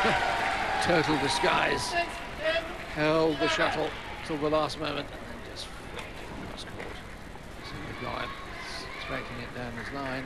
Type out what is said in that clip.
total disguise. Held the shuttle till the last moment and then just cross court. So the expecting it down his line.